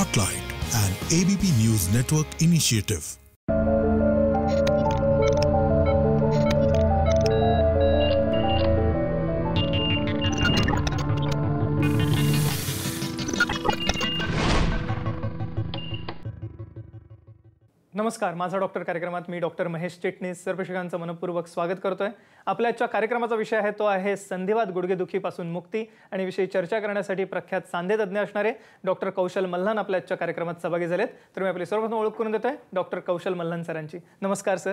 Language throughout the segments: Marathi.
Spotlight, an ABP News Network initiative. नमस्कार माझा डॉक्टर कार्यक्रमात मी डॉक्टर महेश चिटणीस. सर्व शिक्षकांचं मनपूर्वक स्वागत करतोय. आपल्या आजच्या कार्यक्रमाचा विषय आहे तो आहे संधिवात गुडघेदुखीपासून मुक्ती आणि विषयी चर्चा करण्यासाठी प्रख्यात सांधे तज्ज्ञ असणारे डॉक्टर कौशल मल्हान आपल्या आजच्या कार्यक्रमात सहभागी झालेत. तर मी आपली सर्वप्रथम ओळख करून देतोय डॉक्टर कौशल मल्हान सरांची. नमस्कार सर.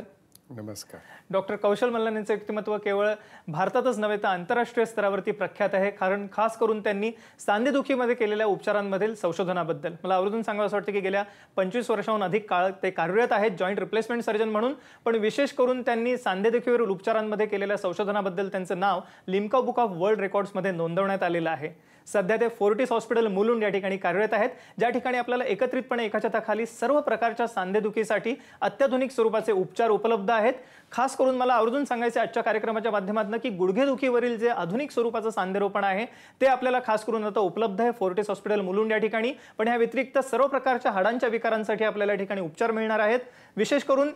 नमस्कार. डॉक्टर कौशल मल्लन यांचं व्यक्तिमत्व केवळ भारतातच नव्हे तर आंतरराष्ट्रीय स्तरावरती प्रख्यात आहे. कारण खास करून त्यांनी सांधेदुखीमध्ये केलेल्या उपचारांमधील संशोधनाबद्दल. मला आवर्जून सांगावं असं वाटतं की गेल्या पंचवीस वर्षाहून अधिक काळ ते कार्यरत आहेत जॉईंट रिप्लेसमेंट सर्जन म्हणून. पण विशेष करून त्यांनी सांधेदुखीवरील उपचारांमध्ये केलेल्या संशोधनाबद्दल त्यांचं नाव लिमका बुक ऑफ वर्ल्ड रेकॉर्ड्समध्ये नोंदवण्यात आलेलं आहे. सध्या ते फोर्टिस हॉस्पिटल मुलुंड या ठिकाणी कार्यरत आहेत. ज्या ठिकाणी आपल्याला एकत्रितपणे एका छताखाली सर्व प्रकारच्या सांधेदुखीसाठी अत्याधुनिक स्वरूपाचे उपचार उपलब्ध आहेत. खास करून मला आवर्जून सांगायचे आजच्या कार्यक्रमाच्या माध्यमातून की गुडघेदुखीवरील जे आधुनिक स्वरूपाचं सांधेरोपण आहे ते आपल्याला खास करून आता उपलब्ध आहे फोर्टिस हॉस्पिटल मुलुंड या ठिकाणी. पण या व्यतिरिक्त सर्व प्रकारच्या हाडांच्या विकारांसाठी आपल्याला या ठिकाणी उपचार मिळणार आहेत. विशेष करून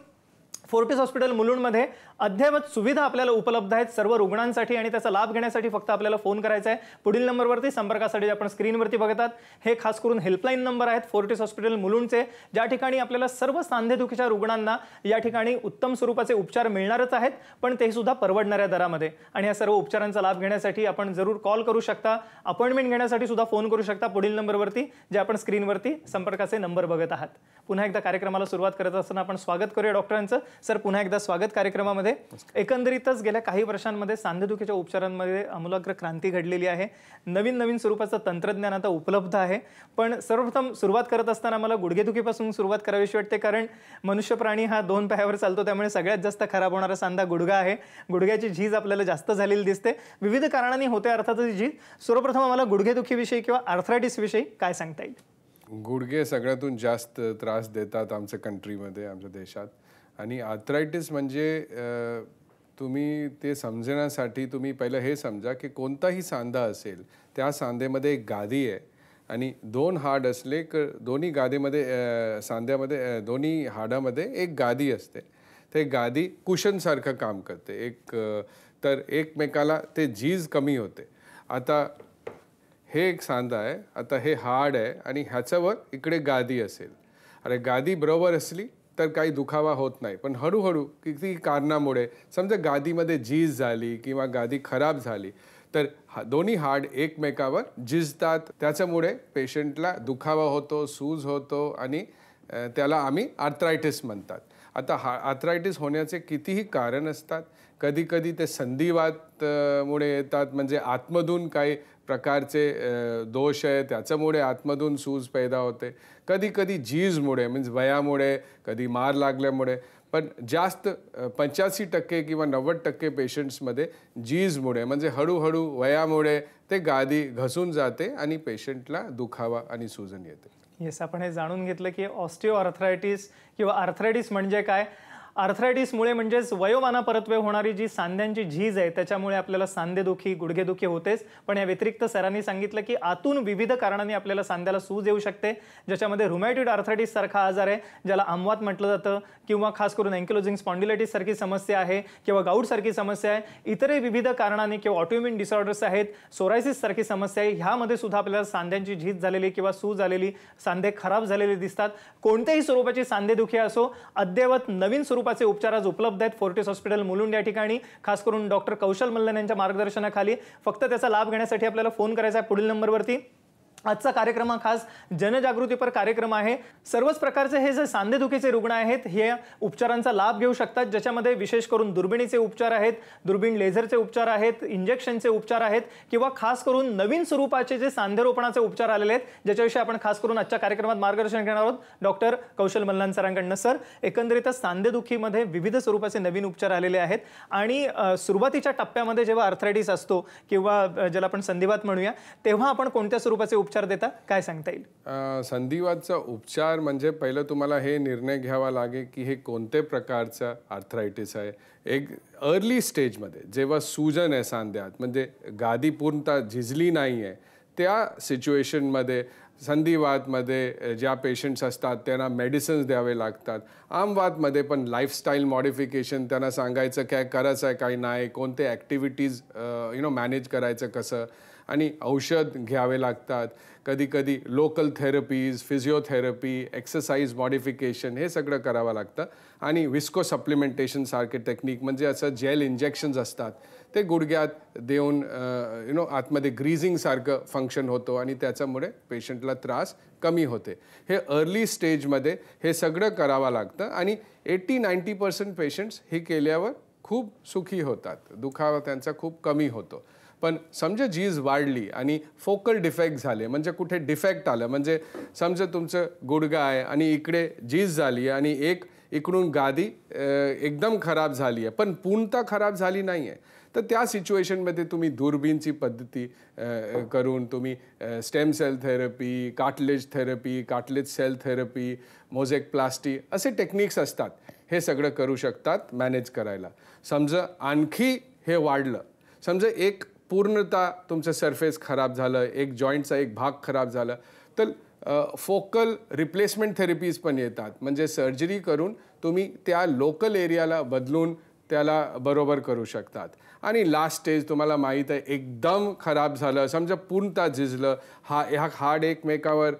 फोर्टिस हॉस्पिटल मुलुंडमध्ये अद्ययावत सुविधा आपल्याला उपलब्ध आहेत सर्व रुग्णांसाठी आणि त्याचा लाभ घेण्यासाठी फक्त आपल्याला फोन करायचा आहे. पुढील नंबरवरती संपर्कासाठी आपण स्क्रीनवरती बघतात. हे खास करून हेल्पलाईन नंबर आहेत फोर्टिस हॉस्पिटल मुलुंडचे ज्या ठिकाणी आपल्याला सर्व सांधेदुखीच्या रुग्णांना या ठिकाणी उत्तम स्वरूपाचे उपचार मिळणारच आहेत पण ते सुद्धा परवडणाऱ्या दरामध्ये. आणि या सर्व उपचारांचा लाभ घेण्यासाठी आपण जरूर कॉल करू शकता. अपॉइंटमेंट घेण्यासाठी सुद्धा फोन करू शकता. पुढील नंबरवरती जे आपण स्क्रीनवरती संपर्काचे नंबर बघत आहात. पुन्हा एकदा कार्यक्रमाला सुरुवात करत असताना आपण स्वागत करूया डॉक्टरांचं. सर पुन्हा एकदा स्वागत कार्यक्रमामध्ये. एकंदरीतच गेल्या काही वर्षांमध्ये सांधेदुखीच्या उपचारांमध्ये आमूलाग्र क्रांती घडलेली आहे. नवीन नवीन स्वरूपाचं तंत्रज्ञान आता उपलब्ध आहे. पण सर्वप्रथम सुरुवात करत असताना मला गुडघेदुखीपासून सुरुवात करावीशी वाटते कारण मनुष्य प्राणी हा दोन पायावर चालतो त्यामुळे सगळ्यात जास्त खराब होणारा सांधा गुडघा आहे. गुडघ्याची झीज आपल्याला जास्त झालेली दिसते. विविध कारणांनी होते अर्थातच ही झीज. सर्वप्रथम आम्हाला गुडघेदुखीविषयी किंवा आर्थरायटिसविषयी काय सांगता येईल? गुडघे सगळ्यातून जास्त त्रास देतात आमच्या कंट्रीमध्ये आमच्या देशात. आणि आर्थरायटिस म्हणजे तुम्ही ते समजण्यासाठी तुम्ही पहिलं हे समजा की कोणताही सांधा असेल त्या सांधेमध्ये एक गादी आहे. आणि दोन हाड असले क दोन्ही गादीमध्ये सांध्यामध्ये दोन्ही हाडामध्ये एक गादी असते. ते गादी कुशनसारखं काम करते. एक तर एकमेकाला ते झीज कमी होते. आता हे एक सांधा आहे आता हे हाड आहे आणि ह्याच्यावर इकडे गादी असेल. अरे गादी बरोबर असली तर काही दुखावा होत नाही. पण हळूहळू किती कारणामुळे समजा गादीमध्ये झीज झाली किंवा गादी खराब झाली तर हा दोन्ही हाड एकमेकावर झिजतात. त्याच्यामुळे पेशंटला दुखावा होतो सूज होतो आणि त्याला आम्ही आर्थरायटिस म्हणतात. आता हा आर्थरायटिस होण्याचे कितीही कारण असतात कधीकधी ते संधिवात मुळे येतात म्हणजे आतमधून काही प्रकारचे दोष आहे त्याच्यामुळे आतमधून सूज पैदा होते. कधी कधी झीजमुळे मीन्स वयामुळे कधी मार लागल्यामुळे. पण जास्त पंच्याऐंशी टक्के किंवा नव्वद टक्के पेशंट्समध्ये झीजमुळे म्हणजे हळूहळू वयामुळे ते गादी घसून जाते आणि पेशंटला दुखावा आणि सूजन येते. येस आपण हे जाणून घेतलं की ऑस्टिओ आर्थरायटिस किंवा आर्थरायटिस म्हणजे काय? आर्थरायटिसमुळे म्हणजेच वयोमानापरत्वे होणारी जी सांध्यांची झीज आहे त्याच्यामुळे आपल्याला सांधेदुखी गुडघेदुखी होतेच. पण या व्यतिरिक्त सरांनी सांगितलं की आतून विविध कारणांनी आपल्याला सांध्याला सूज येऊ शकते ज्याच्यामध्ये रुमॅटिड आर्थरायटिस सारखा आजार आहे ज्याला आमवात म्हटलं जातं किंवा खास करून अँकिलोजिंग स्पॉन्डिलायटिस सारखी समस्या आहे किंवा गाऊट सारखी समस्या आहे इतरही विविध कारणांनी किंवा ऑटोइम्युन डिसऑर्डर्स आहेत सोरायसिस सारखी समस्या आहे ह्यामध्ये सुद्धा आपल्याला सांध्यांची झीज झालेली किंवा सूज आलेली सांधे खराब झालेले दिसतात. कोणत्याही स्वरूपाची सांधेदुखी असो अद्ययावत नवीन स्वरूप स्वरूपाचे उपचार आज उपलब्ध आहेत. फोर्टिस हॉस्पिटल मुलुंड या ठिकाणी. खास करून डॉक्टर कौशल मल्लन यांच्या मार्गदर्शनाखाली. फक्त त्याचा लाभ घेण्यासाठी आपल्याला फोन करायचा आहे पुढील नंबरवरती. आजचा कार्यक्रम हा खास जनजागृतीपर कार्यक्रम आहे. सर्वच प्रकारचे हे जे सांधेदुखीचे रुग्ण आहेत हे उपचारांचा लाभ घेऊ शकतात. ज्याच्यामध्ये विशेष करून दुर्बिणीचे उपचार आहेत दुर्बीण लेझरचे उपचार आहेत इंजेक्शनचे उपचार आहेत किंवा खास करून नवीन स्वरूपाचे जे सांधेरोपणाचे उपचार आलेले आहेत ज्याच्याविषयी आपण खास करून आजच्या कार्यक्रमात मार्गदर्शन करणार आहोत. डॉक्टर कौशल मल्लान सरांकडनं. सर एकंदरीतच सांधेदुखीमध्ये विविध स्वरूपाचे नवीन उपचार आलेले आहेत. आणि सुरुवातीच्या टप्प्यामध्ये जेव्हा आर्थरायटिस असतो किंवा ज्याला आपण संधिवात म्हणूया तेव्हा आपण कोणत्या स्वरूपाचे उपचार देता? काय सांगता येईल? संधिवातचा उपचार म्हणजे पहिलं तुम्हाला हे निर्णय घ्यावा लागेल की हे कोणते प्रकारचं आर्थरायटिस आहे. एक अर्ली स्टेजमध्ये जेव्हा सूजन आहे सांध्यात म्हणजे गादी पूर्णतः झिजली नाही आहे त्या सिच्युएशनमध्ये संधिवातमध्ये ज्या पेशंट्स असतात त्यांना मेडिसिन्स द्यावे लागतात. आमवातमध्ये पण लाईफस्टाईल मॉडिफिकेशन त्यांना सांगायचं काय करायचं आहे काय नाही कोणते ॲक्टिव्हिटीज यु नो मॅनेज करायचं कसं? आणि औषध घ्यावे लागतात. कधीकधी local therapies physiotherapy exercise modification हे सगळं करावं लागतं. आणि विस्को सप्लिमेंटेशन सारखे टेक्निक म्हणजे असं जेल इंजेक्शन्स असतात. ते गुडघ्यात देऊन यु नो आतमध्ये ग्रीझिंगसारखं फंक्शन होतो आणि त्याच्यामुळे पेशंटला त्रास कमी होते. हे अर्ली स्टेजमध्ये हे सगळं करावं लागतं आणि एट्टी नाईंटी पर्सेंट पेशंट्स हे केल्यावर खूप सुखी होतात. दुखावा त्यांचा खूप कमी होतो. पण समजा जीज वाढली आणि फोकल डिफेक्ट झाले म्हणजे कुठे डिफेक्ट आलं म्हणजे समजा तुमचं गुडघा आहे आणि इकडे जीज झाली आहे आणि एक इकडून गादी एकदम खराब झाली आहे पण पूर्णतः खराब झाली नाही आहे तर त्या सिच्युएशनमध्ये तुम्ही दुर्बीनची पद्धती करून तुम्ही stem cell therapy cartilage therapy cartilage cell therapy mosaicplasty असे टेक्निक्स असतात हे सगळं करू शकतात मॅनेज करायला. समजा आणखी हे वाढलं समजा एक पूर्णतः तुमचं सरफेस खराब झालं एक जॉईंटचा एक भाग खराब झाला. तर फोकल रिप्लेसमेंट थेरपीज पण येतात. म्हणजे सर्जरी करून तुम्ही त्या लोकल एरियाला बदलून त्याला बरोबर करू शकतात. आणि लास्ट स्टेज तुम्हाला माहीत आहे एकदम खराब झालं. समजा पूर्णतः झिजलं. हा ह्या हाड एकमेकावर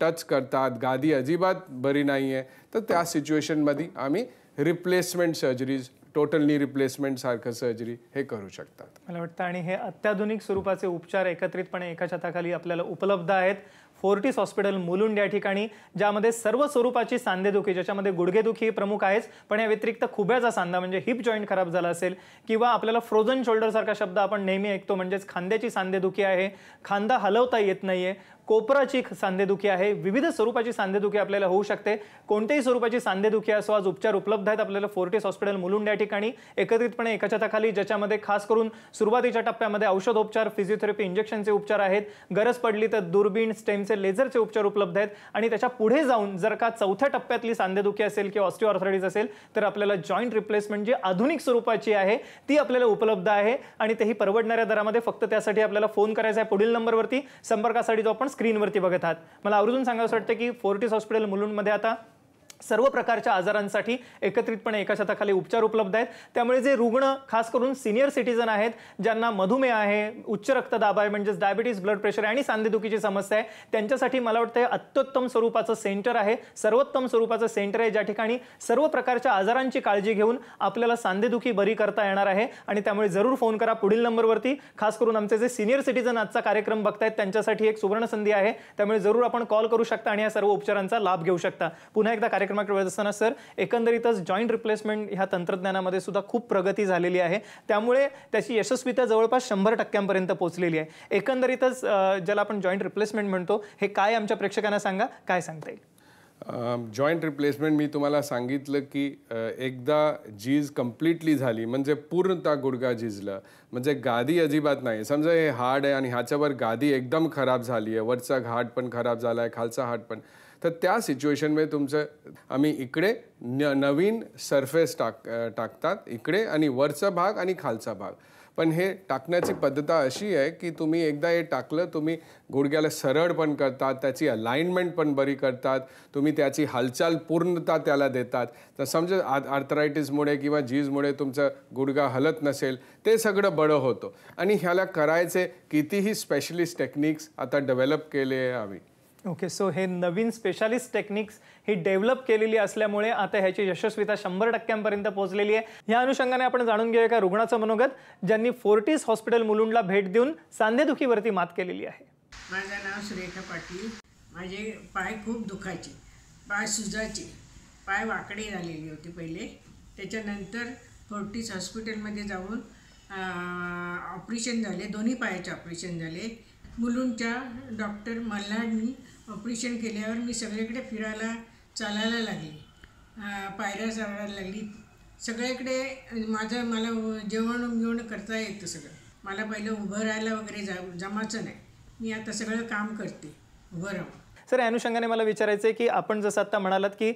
टच करतात. गादी अजिबात बरी नाही आहे तर त्या सिच्युएशनमध्ये आम्ही replacement surgeries total knee replacement सारखं सर्जरी हे करू शकतात. मला वाटतं आणि हे अत्याधुनिक स्वरूपाचे उपचार एकत्रितपणे एका छताखाली आपल्याला उपलब्ध आहेत. फोर्टिस हॉस्पिटल मुलुंड या ठिकाणी ज्यामध्ये सर्व स्वरूपाची सांधेदुखी ज्याच्यामध्ये गुडघेदुखी ही प्रमुख आहेच पण या व्यतिरिक्त खुब्याचा सांधा म्हणजे हिप जॉईंट खराब झाला असेल किंवा आपल्याला फ्रोझन शोल्डरसारखा शब्द आपण नेहमी ऐकतो म्हणजेच खांद्याची सांधेदुखी आहे. खांदा हलवता येत नाहीये. कोपराची सांधेदुखी आहे. विविध स्वरूपाची सांधेदुखी आपल्याला होऊ शकते. कोणत्याही स्वरूपाची सांधेदुखी असो आज उपचार उपलब्ध आहेत आपल्याला. फोर्टिस हॉस्पिटल मुलुंड या ठिकाणी एकत्रितपणे एका छताखाली ज्याच्यामध्ये खास करून सुरुवातीच्या टप्प्यामध्ये औषधोपचार फिजिओथेरपी इंजेक्शनचे उपचार आहेत. गरज पडली तर दुर्बीण स्टेमचे लेझरचे उपचार उपलब्ध आहेत. आणि त्याच्या पुढे जाऊन जर का चौथ्या टप्प्यातली सांधेदुखी असेल किंवा ऑस्टिओआर्थरायटिस असेल तर आपल्याला जॉईंट रिप्लेसमेंट जी आधुनिक स्वरूपाची आहे ती आपल्याला उपलब्ध आहे. आणि तेही परवडणाऱ्या दरामध्ये फक्त त्यासाठी आपल्याला फोन करायचा आहे पुढील नंबरवरती संपर्कासाठी जो आपण स्क्रीनवरती बघत आहात. मला आवर्जून सांगावं वाटतं की फोर्टिस हॉस्पिटल मुलुंडमध्ये आता सर्व प्रकारच्या आजारांसाठी एकत्रितपणे एका छताखाली उपचार उपलब्ध आहेत. त्यामुळे जे रुग्ण खास करून सिनियर सिटीजन आहेत ज्यांना मधुमेह आहे उच्च रक्तदाब आहे म्हणजेच डायबिटीज ब्लड प्रेशर आणि सांधेदुखीची समस्या आहे त्यांच्यासाठी मला वाटतं अत्युत्तम स्वरूपाचं सेंटर आहे. सर्वोत्तम स्वरूपाचं सेंटर आहे ज्या ठिकाणी सर्व प्रकारच्या आजारांची काळजी घेऊन आपल्याला सांधेदुखी बरी करता येणार आहे. आणि त्यामुळे जरूर फोन करा पुढील नंबरवरती. खास करून आमचे जे सिनियर सिटीजन आजचा कार्यक्रम बघतायत त्यांच्यासाठी एक सुवर्ण संधी आहे. त्यामुळे जरूर आपण कॉल करू शकता आणि या सर्व उपचारांचा लाभ घेऊ शकता. पुन्हा एकदा कार्यक्रम कार्यक्रमाकडे वळत असताना सर एकंदरीतच जॉईंट रिप्लेसमेंट ह्या तंत्रज्ञानामध्ये सुद्धा खूप प्रगती झालेली आहे. त्यामुळे त्याची यशस्वीता जवळपास शंभर टक्क्यांपर्यंत पोहोचलेली आहे. एकंदरीतच ज्याला आपण जॉईंट रिप्लेसमेंट म्हणतो हे काय आमच्या प्रेक्षकांना सांगा? काय सांगता येईल? जॉईंट रिप्लेसमेंट मी तुम्हाला सांगितलं की एकदा जीज कम्प्लिटली झाली म्हणजे पूर्णतः गुडघा झिजलं म्हणजे गादी अजिबात नाही. समजा हे हाड आहे आणि ह्याच्यावर गादी एकदम खराब झाली आहे. वरचा घाट पण खराब झाला आहे खालचा हाट पण. तर त्या सिच्युएशनमध्ये तुमचं आम्ही इकडे न नवीन सरफेस टाक टाकतात इकडे आणि वरचा भाग आणि खालचा भाग. पण हे टाकण्याची पद्धत अशी आहे की तुम्ही एकदा हे टाकलं तुम्ही गुडघ्याला सरळ पण करतात त्याची अलाइनमेंट पण बरी करतात तुम्ही त्याची हालचाल पूर्णता त्याला देतात. तर समजा आ आर्थरायटिसमुळे किंवा जीजमुळे तुमचं गुडघा हलत नसेल ते सगळं बडं होतं. आणि ह्याला करायचे कितीही स्पेशलिस्ट टेक्निक्स आता डेव्हलप केले आहे आम्ही. ओके सो हे नवीन स्पेशालिस्ट टेक्निक्स ही डेव्हलप केलेली असल्यामुळे आता ह्याची यशस्वीता शंभर टक्क्यांपर्यंत पोहोचलेली आहे. या अनुषंगाने आपण जाणून घेऊया का रुग्णाचं मनोगत ज्यांनी फोर्टिस हॉस्पिटल मुलुंडला भेट देऊन सांधेदुखीवरती मात केलेली आहे. माझं नाव सुरेखा पाटील. माझे पाय खूप दुखायचे. पाय सुजायचे. पाय वाकडे झालेली होती पहिले. त्याच्यानंतर फोर्टिस हॉस्पिटलमध्ये जाऊन ऑपरेशन झाले. दोन्ही पायाचे ऑपरेशन झाले. मुलुंडच्या डॉक्टर मल्हारनी ऑपरेशन केल्यावर मी सगळीकडे फिरायला चालायला लागली. पायऱ्या चालायला लागली. सगळीकडे माझं मला जेवण बिवण करता येतं सगळं. मला पहिलं उभं राहायला वगैरे जा जमाचं नाही. मी आता सगळं काम करते उभं राहून. सर या अनुषंगाने मला विचारायचं आहे की आपण जसं आता म्हणालात की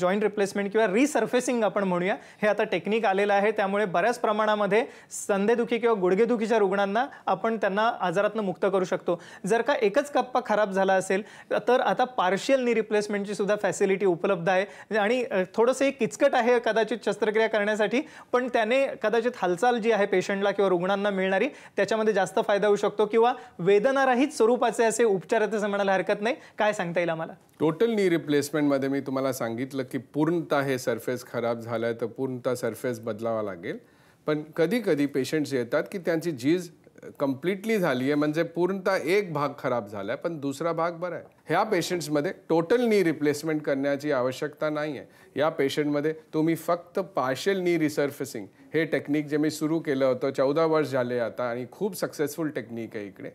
जॉईंट रिप्लेसमेंट किंवा रिसर्फेसिंग आपण म्हणूया हे आता टेक्निक आलेलं आहे. त्यामुळे बऱ्याच प्रमाणामध्ये संधेदुखी किंवा गुडघेदुखीच्या रुग्णांना आपण त्यांना आजारातनं मुक्त करू शकतो. जर का एकच कप्पा खराब झाला असेल तर आता पार्शियल नी रिप्लेसमेंटची सुद्धा फॅसिलिटी उपलब्ध आहे. आणि थोडंसं एक किचकट आहे कदाचित शस्त्रक्रिया करण्यासाठी पण त्याने कदाचित हालचाल जी आहे पेशंटला किंवा रुग्णांना मिळणारी त्याच्यामध्ये जास्त फायदा होऊ शकतो. किंवा वेदनारहित स्वरूपाचे असे उपचार असं म्हणायला हरकत नाही. काय सांगता येईल आम्हाला? टोटल नी रिप्लेसमेंटमध्ये मी तुम्हाला सांगितलं की पूर्णतः हे सरफेस खराब झालं आहे तर पूर्णतः सरफेस बदलावा लागेल. पण कधी कधी पेशंट्स येतात की त्यांची झीज कम्प्लिटली झाली आहे म्हणजे पूर्णतः एक भाग खराब झाला आहे पण दुसरा भाग बरा आहे. ह्या पेशंट्समध्ये टोटल नी रिप्लेसमेंट करण्याची आवश्यकता नाही आहे या पेशंटमध्ये तुम्ही फक्त पार्शल नी रिसर्फेसिंग हे टेक्निक जे मी सुरू केलं होतं चौदा वर्ष झाले आता आणि खूप सक्सेसफुल टेक्निक आहे इकडे.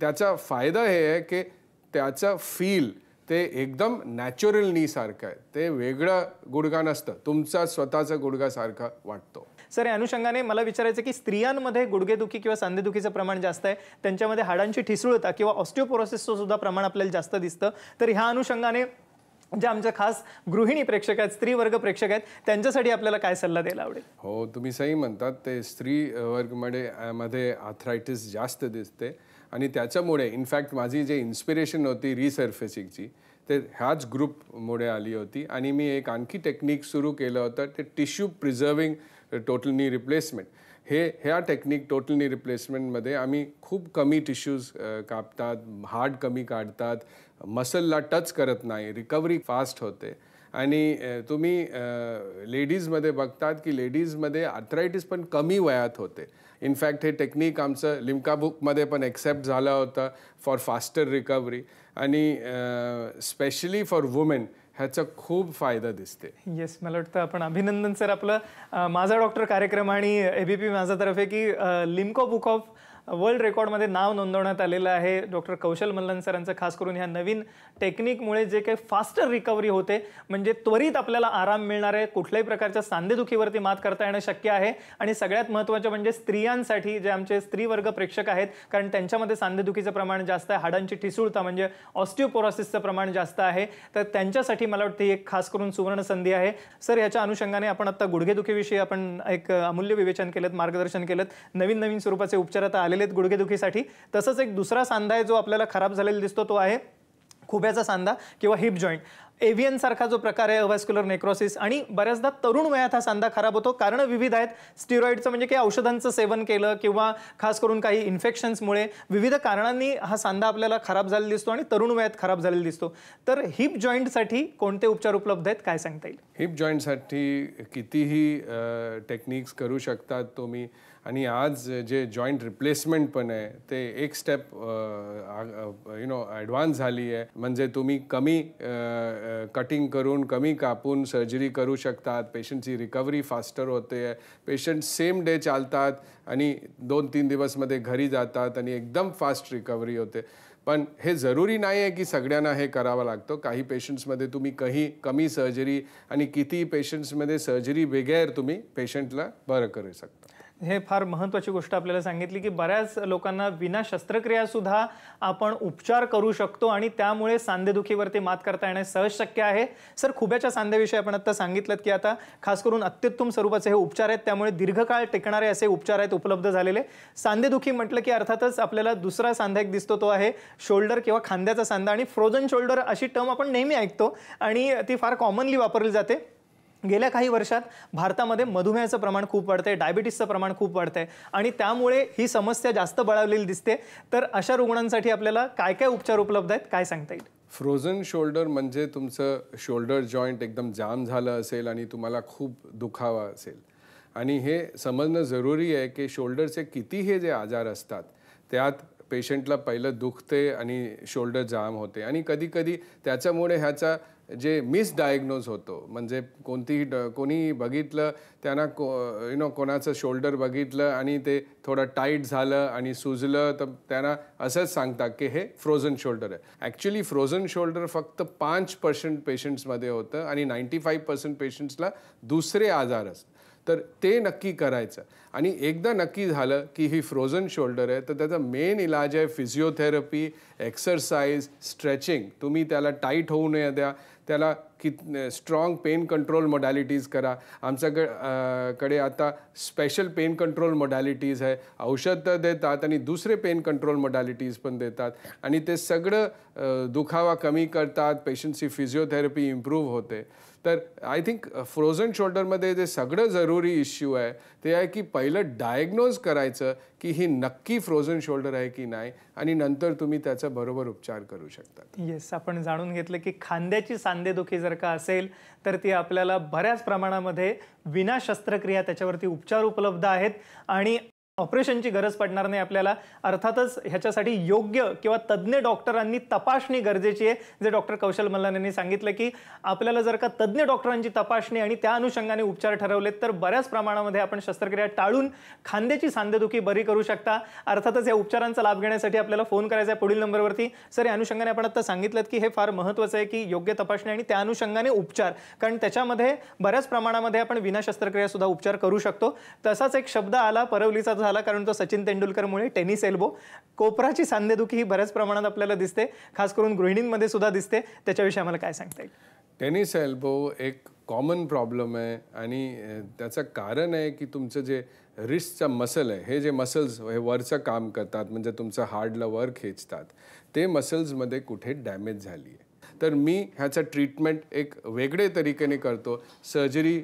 त्याचा फायदा हे आहे की त्याचं फील ते एकदम नॅचरल नी सारखं आहे. ते वेगळं गुडघा नसतं. तुमचा स्वतःचा गुडघासारखा वाटतो. सर या अनुषंगाने मला विचारायचं की स्त्रियांमध्ये गुडघेदुखी किंवा सांधेदुखीचं प्रमाण जास्त आहे. त्यांच्यामध्ये हाडांची ठिसूळता किंवा ऑस्टिओपोरोसिसचं सुद्धा प्रमाण आपल्याला जास्त दिसतं. तर ह्या अनुषंगाने जे आमच्या खास गृहिणी प्रेक्षक आहेत स्त्री वर्ग प्रेक्षक आहेत त्यांच्यासाठी आपल्याला काय सल्ला द्यायला आवडेल? हो तुम्ही सही म्हणतात. ते स्त्री वर्गमध्ये मध्ये आर्थरायटिस जास्त दिसते. आणि त्याच्यामुळे इनफॅक्ट माझी जे इन्स्पिरेशन होती रिसर्फेसिंगची ते ह्याच ग्रुपमुळे आली होती. आणि मी एक आणखी टेक्निक सुरू केलं होतं ते tissue preserving total knee replacement हे ह्या टेक्निक टोटल नी रिप्लेसमेंटमध्ये आम्ही खूप कमी टिश्यूज कापतात हार्ड कमी काढतात मसलला टच करत नाही रिकव्हरी फास्ट होते. आणि तुम्ही लेडीजमध्ये बघतात की लेडीजमध्ये आर्थरायटिस पण कमी वयात होते. इनफॅक्ट हे टेक्निक आमचं लिमका बुकमध्ये पण एक्सेप्ट झालं होतं फॉर फास्टर रिकव्हरी आणि स्पेशली फॉर वुमेन ह्याचा खूप फायदा दिसते. येस मला वाटतं आपण अभिनंदन सर आपलं माझा डॉक्टर कार्यक्रम आणि एबीपी माझातर्फे की Limca Limca book of world रेकॉर्डमध्ये नाव नोंदवण्यात आलेलं आहे. डॉक्टर कौशल मल्लन सरांचं खास करून ह्या नवीन टेक्निकमुळे जे काही फास्टर रिकव्हरी होते म्हणजे त्वरित आपल्याला आराम मिळणार आहे. कुठल्याही प्रकारच्या सांधेदुखीवरती मात करता येणं शक्य आहे. आणि सगळ्यात महत्त्वाचं म्हणजे स्त्रियांसाठी जे आमचे स्त्रीवर्ग प्रेक्षक आहेत कारण त्यांच्यामध्ये सांधेदुखीचं प्रमाण जास्त आहे हाडांची ठिसूळता म्हणजे ऑस्टिओपोरॉसिसचं प्रमाण जास्त आहे. तर त्यांच्यासाठी मला वाटतं एक खास करून सुवर्ण संधी आहे. सर याच्या अनुषंगाने आपण आता गुडघेदुखीविषयी आपण एक अमूल्य विवेचन केलं मार्गदर्शन केलं नवीन नवीन स्वरूपाचे उपचार आता आलेले आहेत गुडघेदुखीसाठी. तसंच एक दुसरा सांधा आहे जो आपल्याला खराब झालेला दिसतो तो आहे खुब्याचा सांधा किंवा हिप जॉईंट एव्हियन सारखा जो प्रकार आहे अव्हॅस्क्युलर नेक्रोसिस आणि बऱ्याचदा तरुण वयात हा सांधा खराब होतो. कारण विविध आहेत. स्टिरॉइडचं म्हणजे काही औषधांचं सेवन केलं किंवा खास करून काही इन्फेक्शन्समुळे विविध कारणांनी हा सांधा आपल्याला खराब झालेला दिसतो आणि तरुण वयात खराब झालेला दिसतो. तर हिप जॉईंटसाठी कोणते उपचार उपलब्ध आहेत? काय सांगता येईल? हिप जॉईंटसाठी कितीही टेक्निक्स करू शकतात तुम्ही. आणि आज जे जॉईंट रिप्लेसमेंट पण आहे ते एक स्टेप यु नो ॲडव्हान्स झाली आहे. म्हणजे तुम्ही कमी कटिंग करून कमी कापून सर्जरी करू शकतात. पेशंटची रिकव्हरी फास्टर होते. आहे पेशंट सेम डे चालतात आणि दोन तीन दिवसमध्ये घरी जातात आणि एकदम फास्ट रिकव्हरी होते. पण हे जरुरी नाही आहे की सगळ्यांना हे करावं लागतं. काही पेशंट्समध्ये तुम्ही काही कमी सर्जरी आणि किती पेशंट्समध्ये सर्जरी बगैर तुम्ही पेशंटला बरं करू शकता. हे फार महत्त्वाची गोष्ट आपल्याला सांगितली की बऱ्याच लोकांना विना शस्त्रक्रिया सुद्धा आपण उपचार करू शकतो आणि त्यामुळे सांधेदुखीवरती मात करता येणे सहज शक्य आहे. सर खुब्याच्या सांध्याविषयी आपण आत्ता सांगितलं की आता खास करून अत्युत्तम स्वरूपाचे हे उपचार आहेत त्यामुळे दीर्घकाळ टिकणारे असे उपचार आहेत उपलब्ध झालेले. सांधेदुखी म्हटलं की अर्थातच आपल्याला दुसरा सांधा एक दिसतो तो आहे शोल्डर किंवा खांद्याचा सांधा. आणि फ्रोझन शोल्डर अशी टर्म आपण नेहमी ऐकतो आणि ती फार कॉमनली वापरली जाते. गेल्या काही वर्षात भारतामध्ये मधुमेहाचं प्रमाण खूप वाढतंय डायबिटीसचं प्रमाण खूप वाढतंय आणि त्यामुळे ही समस्या जास्त बळावलेली दिसते. तर अशा रुग्णांसाठी आपल्याला काय काय उपचार उपलब्ध आहेत काय सांगता येईल? फ्रोझन शोल्डर म्हणजे तुमचं शोल्डर जॉईंट एकदम जाम झालं असेल आणि तुम्हाला खूप दुखावा असेल. आणि हे समजणं जरुरी आहे की शोल्डरचे किती हे जे आजार असतात त्यात पेशंटला पहिलं दुखते आणि शोल्डर जाम होते. आणि कधीकधी त्याच्यामुळे ह्याचा जे मिसडायग्नोज होतो म्हणजे कोणतीही ड कोणी बघितलं त्यांना को यु नो कोणाचं शोल्डर बघितलं आणि ते थोडं टाईट झालं आणि सुजलं तर त्यांना असंच सांगतात की हे फ्रोझन शोल्डर आहे. ॲक्च्युली फ्रोझन शोल्डर फक्त पाच पर्सेंट पेशंट्समध्ये होतं आणि नाईंटी फाईव्ह पर्सेंट पेशंट्सला दुसरे आजार असतात. तर ते नक्की करायचं. आणि एकदा नक्की झालं की ही फ्रोझन शोल्डर आहे तर त्याचा मेन इलाज आहे फिजिओथेरपी एक्सरसाइज स्ट्रेचिंग तुम्ही त्याला टाईट होऊ नये द्या. त्याला कित स्ट्रॉंग पेन कंट्रोल मोडॅलिटीज करा. आमच्याकडे कडे आता स्पेशल पेन कंट्रोल मोडॅलिटीज आहे. औषध तर देतात आणि दुसरे पेन कंट्रोल मोडॅलिटीज पण देतात. आणि ते सगळं दुखावा कमी करतात. पेशंटची फिजिओथेरपी इम्प्रूव्ह होते. तर आय थिंक फ्रोझन शोल्डरमध्ये जे सगळं जरुरी इश्यू आहे ते आहे की पहिलं डायग्नोज करायचं की ही नक्की फ्रोझन शोल्डर आहे की नाही. आणि नंतर तुम्ही त्याचा बरोबर उपचार करू शकता. येस आपण जाणून घेतलं की खांद्याची सांधेदुखी जर का असेल तर ती आपल्याला बऱ्याच प्रमाणामध्ये विना शस्त्रक्रिया त्याच्यावरती उपचार उपलब्ध आहेत. आणि ऑपरेशनची गरज पडणार नाही आपल्याला. अर्थातच ह्याच्यासाठी योग्य किंवा तज्ज्ञ डॉक्टरांनी तपासणी गरजेची आहे. जे डॉक्टर कौशल मल्लान यांनी सांगितलं की आपल्याला जर का तज्ज्ञ डॉक्टरांची तपासणी आणि त्या अनुषंगाने उपचार ठरवलेत तर बऱ्याच प्रमाणामध्ये आपण शस्त्रक्रिया टाळून खांद्याची सांधेदुखी बरी करू शकता. अर्थातच या उपचारांचा लाभ घेण्यासाठी आपल्याला फोन करायचा आहे पुढील नंबरवरती. सर या अनुषंगाने आपण आता सांगितलं की हे फार महत्त्वाचं आहे की योग्य तपासणी आणि त्या अनुषंगाने उपचार. कारण त्याच्यामध्ये बऱ्याच प्रमाणामध्ये आपण विना शस्त्रक्रियासुद्धा उपचार करू शकतो. तसाच एक शब्द आला परवलीचा झाला कारण तो सचिन तेंडुलकरमुळे टेनिस एल्बो कोपराची सांधेदुखी ही बऱ्याच प्रमाणात आपल्याला दिसते खास करून गृहिणींमध्ये सुद्धा दिसते. त्याच्याविषयी आम्हाला काय सांगता येईल? टेनिस एल्बो एक कॉमन प्रॉब्लेम आहे आणि त्याचं कारण आहे की तुमचं जे रिस्टचा मसल आहे हे जे मसल्स हे वरचं काम करतात म्हणजे तुमचं हार्डला वर खेचतात ते मसल्समध्ये कुठे डॅमेज झाली आहे. तर मी ह्याचं ट्रीटमेंट एक वेगळे तरीकेने करतो. सर्जरी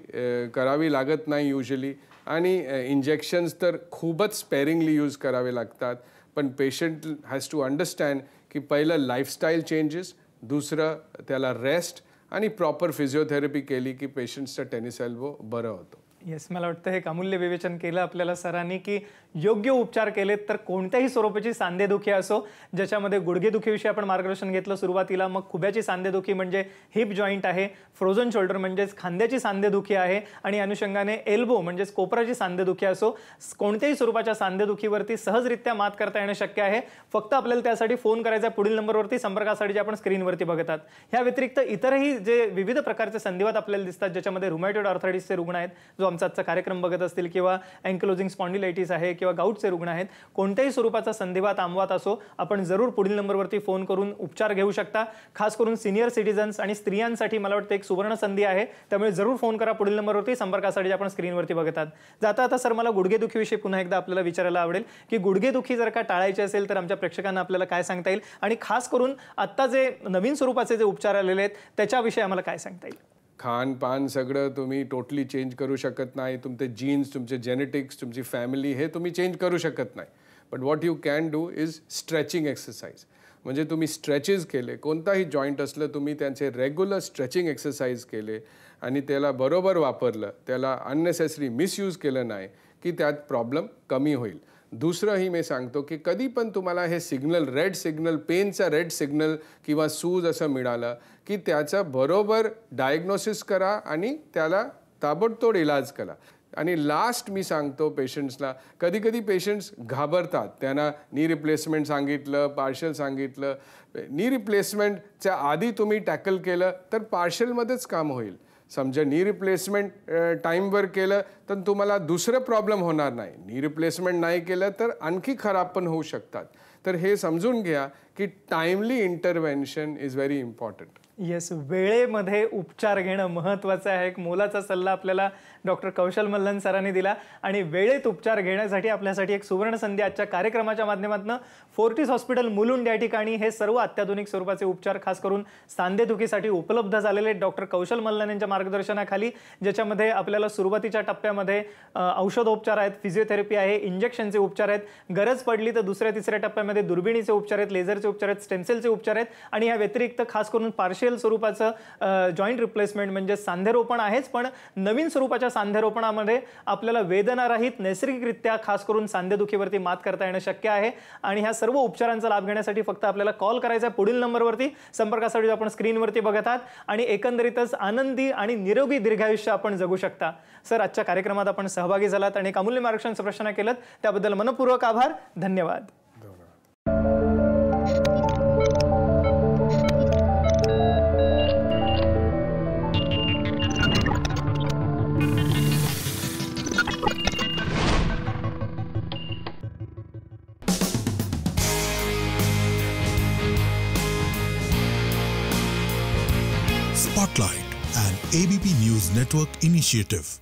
करावी लागत नाही युजली आणि इंजेक्शन्स तर खूपच स्पेरिंगली यूज करावे लागतात. पण पेशंट हॅज टू अंडरस्टँड की पहिलं लाईफस्टाईल चेंजेस दुसरं त्याला रेस्ट आणि प्रॉपर फिजिओथेरपी केली की पेशंटचा टेनिस एल्बो बरं होतो. येस मला वाटतं हे अमूल्य विवेचन केलं आपल्याला सरांनी की योग्य उपचार केलेत तर कोणत्याही स्वरूपाची सांधेदुखी असो ज्याच्यामध्ये गुडघेदुखीविषयी आपण मार्गदर्शन घेतलं सुरुवातीला मग खुब्याची सांधेदुखी म्हणजे हिप जॉईंट आहे फ्रोझन शोल्डर म्हणजेच खांद्याची सांधेदुखी आहे आणि अनुषंगाने एल्बो म्हणजेच कोपराची सांधेदुखी असो कोणत्याही स्वरूपाच्या सांधेदुखीवरती सहजरित्या मात करता येणं शक्य आहे. फक्त आपल्याला त्यासाठी फोन करायचा पुढील नंबरवरती संपर्कासाठी जे आपण स्क्रीनवरती बघतात. ह्या व्यतिरिक्त इतरही जे विविध प्रकारचे संधिवात आपल्याला दिसतात ज्याच्यामध्ये रुमॅटोड ऑर्थरायटिसचे रुग्ण आहेत जो आमचा आजचा कार्यक्रम बघत असतील किंवा अँक्लोजिंग स्पॉन्डिलायटिस आहे किंवा गाऊटचे रुग्ण आहेत कोणत्याही स्वरूपाचा संधिवात आमवात असो आपण जरूर पुढील नंबरवरती फोन करून उपचार घेऊ शकता. खास करून सिनियर सिटीजन्स आणि स्त्रियांसाठी मला वाटतं एक सुवर्ण संधी आहे. त्यामुळे जरूर फोन करा पुढील नंबरवरती संपर्कासाठी आपण स्क्रीनवरती बघतात जाता आता सर मला गुडघेदुखीविषयी पुन्हा एकदा आपल्याला विचारायला आवडेल की गुडघेदुखी जर का टाळायची असेल तर आमच्या प्रेक्षकांना आपल्याला काय सांगता येईल? आणि खास करून आत्ता जे नवीन स्वरूपाचे जे उपचार आलेले आहेत त्याच्याविषयी आम्हाला काय सांगता येईल? खानपान सगळं तुम्ही टोटली चेंज करू शकत नाही. तुमचे जीन्स तुमचे जेनेटिक्स तुमची फॅमिली हे तुम्ही चेंज करू शकत नाही. But what you can do is stretching exercise म्हणजे तुम्ही स्ट्रेचेस केले कोणताही जॉईंट असलं तुम्ही त्यांचे रेग्युलर स्ट्रेचिंग एक्सरसाइज केले आणि त्याला बरोबर वापरलं त्याला अननेसेसरी मिसयूज केलं नाही की त्यात प्रॉब्लेम कमी होईल. दुसरंही मी सांगतो की कधी पण तुम्हाला हे सिग्नल रेड सिग्नल पेनचा रेड सिग्नल किंवा सूज असं मिळालं की त्याचं बरोबर डायग्नोसिस करा आणि त्याला ताबडतोड इलाज करा. आणि लास्ट मी सांगतो पेशंट्सला कधी कधी पेशंट्स घाबरतात. त्यांना नी रिप्लेसमेंट सांगितलं पार्शल सांगितलं. नी रिप्लेसमेंटच्या आधी तुम्ही टॅकल केलं तर पार्शलमध्येच काम होईल. समजा नी रिप्लेसमेंट टाईमवर केलं तर तुम्हाला दुसरं प्रॉब्लेम होणार नाही. नी रिप्लेसमेंट नाही केलं तर आणखी खराब पण होऊ शकतात. तर हे समजून घ्या की timely intervention is very important yes वेळेमध्ये उपचार घेणं महत्त्वाचं आहे. एक मोलाचा सल्ला आपल्याला डॉक्टर कौशल मल्लन सरांनी दिला. आणि वेळेत उपचार घेण्यासाठी आपल्यासाठी एक सुवर्ण संधी आजच्या कार्यक्रमाच्या माध्यमातून फोर्टिस हॉस्पिटल मुलुंड या ठिकाणी हे सर्व अत्याधुनिक स्वरूपाचे उपचार खास करून सांधेदुखीसाठी उपलब्ध झालेले डॉक्टर कौशल मल्लन यांच्या मार्गदर्शनाखाली ज्याच्यामध्ये आपल्याला सुरुवातीच्या टप्प्यामध्ये औषधोपचार आहेत फिजिओथेरपी आहे इंजेक्शनचे उपचार आहेत गरज पडली तर दुसऱ्या तिसऱ्या टप्प्यामध्ये दुर्बिणीचे उपचार आहेत लेझरचे उपचार आहेत स्टेमसेलचे उपचार आहेत आणि या व्यतिरिक्त खास करून पार्शियल स्वरूपाचं जॉईंट रिप्लेसमेंट म्हणजे सांधेरोपण आहेच पण नवीन स्वरूपाच्या सांधेरोपणामध्ये आपल्याला वेदनारहित नैसर्गिकरित्या खास करून सांधेदुखीवरती मात करता येणं शक्य आहे. आणि ह्या सर्व उपचारांचा लाभ घेण्यासाठी फक्त आपल्याला कॉल करायचा आहे पुढील नंबरवरती संपर्कासाठी आपण स्क्रीनवरती बघत आहात. आणि एकंदरीतच आनंदी आणि निरोगी दीर्घायुष्य आपण जगू शकता. सर आजच्या कार्यक्रमात आपण सहभागी झालात आणि एक अमूल्य मार्गदर्शन प्रश्न केलं त्याबद्दल मनपूर्वक आभार. धन्यवाद. News Network initiative.